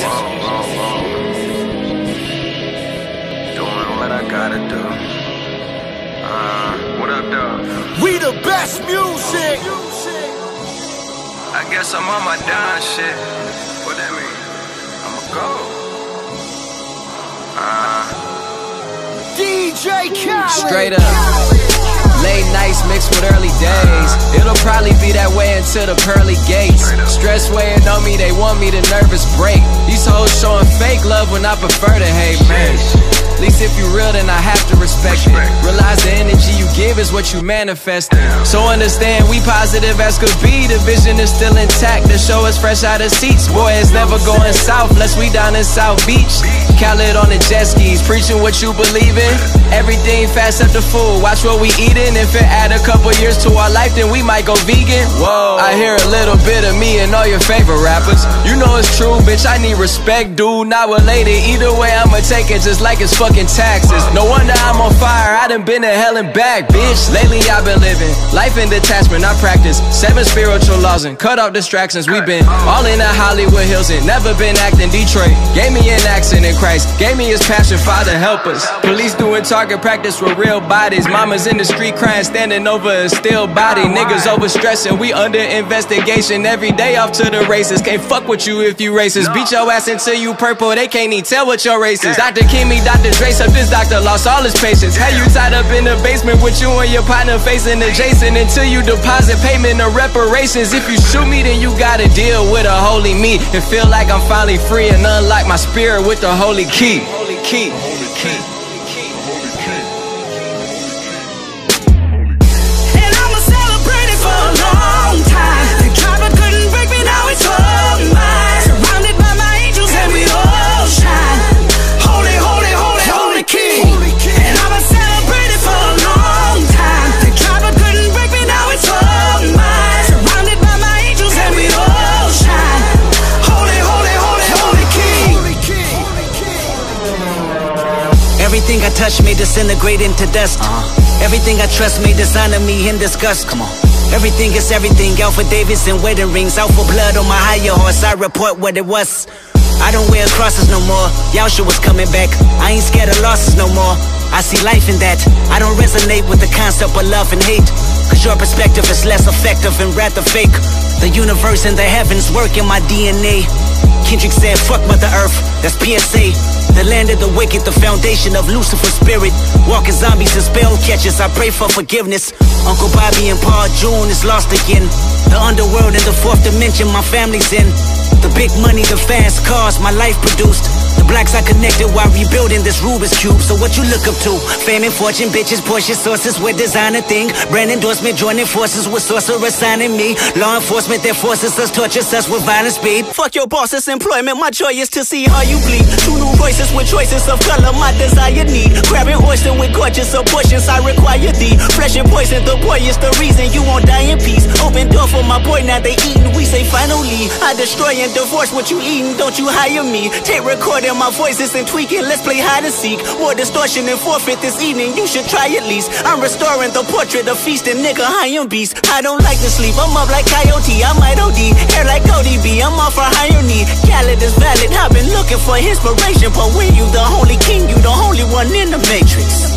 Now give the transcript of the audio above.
Doing what I gotta do. Uh, what up, dog? We the best music. I guess I'm on my down shit. What that mean? I'ma go. Uh, DJ Khaled. Straight up. Late nights mixed with early days. Probably be that way until the pearly gates. Stress weighing on me, they want me to nervous break. These hoes showing fake love when I prefer to hate, man. Least if you real, then I have to respect it. Realize the energy you give is what you manifest. So understand we positive as could be. The vision is still intact. The show is fresh out of seats. Boy, it's never going south unless we down in South Beach. Khaled on the jet skis, preaching what you believe in. Everything fast up the food. Watch what we eating. If it add a couple years to our life, then we might go vegan. Whoa. I hear a little bit of me and all your favorite rappers. You know it's true, bitch. I need respect, dude. Not related. Either way, I'ma take it just like it's fucking taxes. No wonder I'm on fire. I done been to hell and back, bitch. Lately I've been living life in detachment. I practice seven spiritual laws and cut off distractions. We've been all in the Hollywood Hills and never been acting Detroit. Gave me an accent in Christ. Gave me his passion. Father, help us. Police doing target practice with real bodies. Mamas in the street crying, standing over a still body. Niggas overstressing. We under investigation every day off to the races. Can't fuck with you if you racist. Beat your ass until you purple. They can't even tell what your race is. Dr. Kimble, Dr. Dre, up this doctor lost all his patience. Had you tied up in the basement with you and your partner facing adjacent until you deposit payment of reparations. If you shoot me, then you gotta deal with a holy me and feel like I'm finally free and unlock my spirit with the holy key. Holy key. Holy key. Touch may disintegrate into dust. Uh-huh. Everything I trust may dishonor me in disgust. Come on. Everything is everything. Alpha Davis and wedding rings. Alpha blood on my higher horse. I report what it was. I don't wear crosses no more. Yeshua was coming back. I ain't scared of losses no more. I see life in that. I don't resonate with the concept of love and hate. Cause your perspective is less effective and rather fake. The universe and the heavens work in my DNA. Kendrick said, fuck Mother Earth, that's PSA. The land of the wicked, the foundation of Lucifer's spirit. Walking zombies and spell catchers, I pray for forgiveness. Uncle Bobby and Pa June is lost again. The underworld and the fourth dimension, my family's in. The big money, the fast cars, my life produced. Blacks I connected while rebuilding this Rubik's Cube. So what you look up to? Fame and fortune, bitches, Porsche sources with designer thing. Brand endorsement, joining forces with sorcerer signing me. Law enforcement that forces us, tortures us with violent speed. Fuck your boss's employment, my joy is to see how you bleed. Two new voices with choices of color, my desire need. Grabbing oyster with gorgeous abortions, I require thee. Flesh and poison, the boy is the reason you won't die in peace. Open door for my boy, now they eating. Say finally, I destroy and divorce what you eating. Don't you hire me? Take recording my voices and tweaking. Let's play hide and seek. More distortion and forfeit this evening. You should try at least. I'm restoring the portrait of feasting, nigga. I am beast. I don't like to sleep. I'm up like coyote. I might OD. Hair like Cody B. I'm off for higher knee. Khaled is valid. I've been looking for inspiration, but when you the holy king, you the only one in the matrix.